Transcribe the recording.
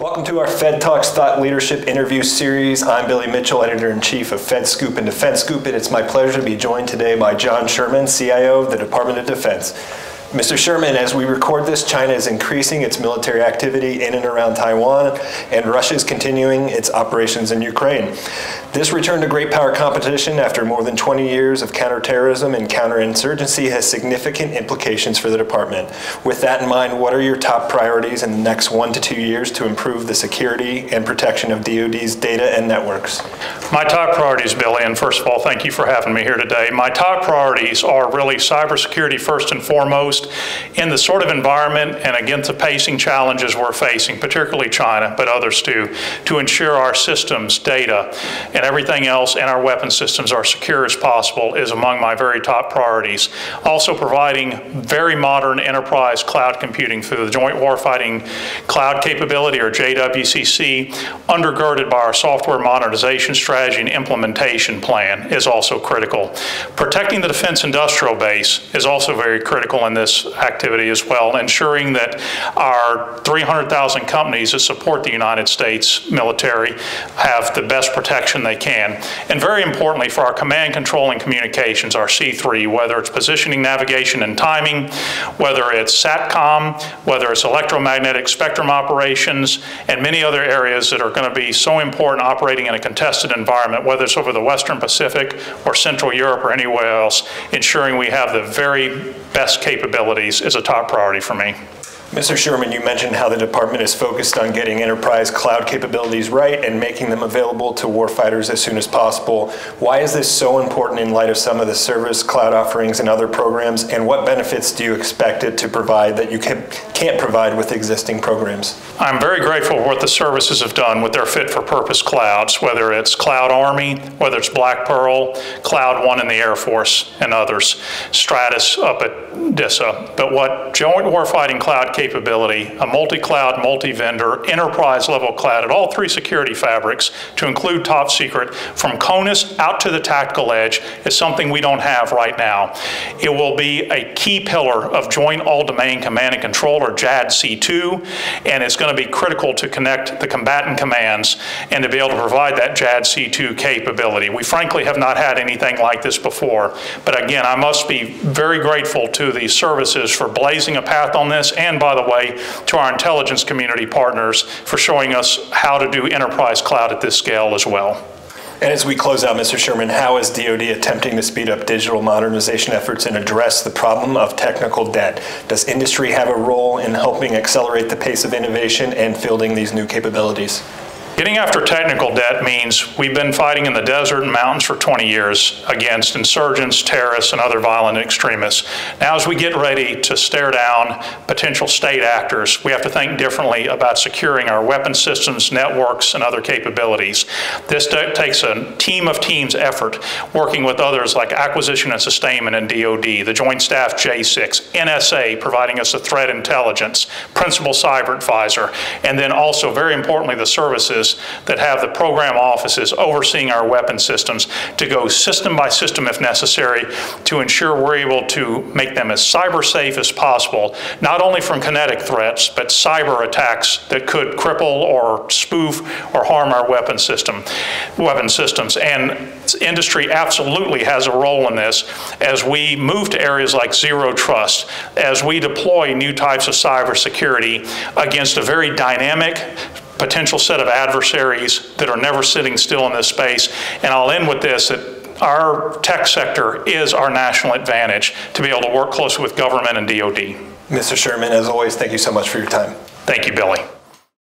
Welcome to our FedTalks Thought Leadership interview series. I'm Billy Mitchell, editor in chief of FedScoop and DefenseScoop, and it's my pleasure to be joined today by John Sherman, CIO of the Department of Defense. Mr. Sherman, as we record this, China is increasing its military activity in and around Taiwan, and Russia is continuing its operations in Ukraine. This return to great power competition after more than 20 years of counterterrorism and counterinsurgency has significant implications for the department. With that in mind, what are your top priorities in the next one to two years to improve the security and protection of DoD's data and networks? My top priorities, Billy, and first of all, thank you for having me here today. My top priorities are really cybersecurity first and foremost in the sort of environment and against the pacing challenges we're facing, particularly China, but others too, to ensure our systems, data, and everything else and our weapon systems are secure as possible is among my very top priorities. Also providing very modern enterprise cloud computing through the Joint Warfighting Cloud Capability, or JWCC, undergirded by our software modernization strategy and implementation plan is also critical. Protecting the defense industrial base is also very critical in this this activity as well, ensuring that our 300,000 companies that support the United States military have the best protection they can. And very importantly, for our command, control, and communications, our C3, whether it's positioning, navigation, and timing, whether it's SATCOM, whether it's electromagnetic spectrum operations, and many other areas that are going to be so important operating in a contested environment, whether it's over the Western Pacific or Central Europe or anywhere else, ensuring we have the very best capabilities capabilities is a top priority for me. Mr. Sherman, you mentioned how the department is focused on getting enterprise cloud capabilities right and making them available to warfighters as soon as possible. Why is this so important in light of some of the service cloud offerings and other programs, and what benefits do you expect it to provide that you can, can't provide with existing programs? I'm very grateful for what the services have done with their fit-for-purpose clouds, whether it's Cloud Army, whether it's Black Pearl, Cloud One in the Air Force, and others, Stratus up at DISA. But what Joint Warfighting Cloud capability, a multi-cloud, multi-vendor, enterprise-level cloud at all three security fabrics to include top secret from CONUS out to the tactical edge is something we don't have right now. It will be a key pillar of Joint All-Domain Command and Control, or JADC2, and it's going to be critical to connect the combatant commands and to be able to provide that JADC2 capability. We frankly have not had anything like this before, but again, I must be very grateful to the services for blazing a path on this and by by the way, to our intelligence community partners for showing us how to do enterprise cloud at this scale as well. And as we close out, Mr. Sherman, how is DoD attempting to speed up digital modernization efforts and address the problem of technical debt? Does industry have a role in helping accelerate the pace of innovation and fielding these new capabilities? Getting after technical debt means we've been fighting in the desert and mountains for 20 years against insurgents, terrorists, and other violent extremists. Now, as we get ready to stare down potential state actors, we have to think differently about securing our weapon systems, networks, and other capabilities. This takes a team of teams effort working with others like Acquisition and Sustainment and DoD, the Joint Staff J6, NSA providing us a threat intelligence, Principal Cyber Advisor, and then also, very importantly, the services that have the program offices overseeing our weapon systems to go system by system if necessary to ensure we're able to make them as cyber safe as possible, not only from kinetic threats, but cyber attacks that could cripple or spoof or harm our weapon system, weapon systems. And industry absolutely has a role in this as we move to areas like zero trust, as we deploy new types of cybersecurity against a very dynamic, potential set of adversaries that are never sitting still in this space. And I'll end with this, that our tech sector is our national advantage to be able to work closely with government and DoD. Mr. Sherman, as always, thank you so much for your time. Thank you, Billy.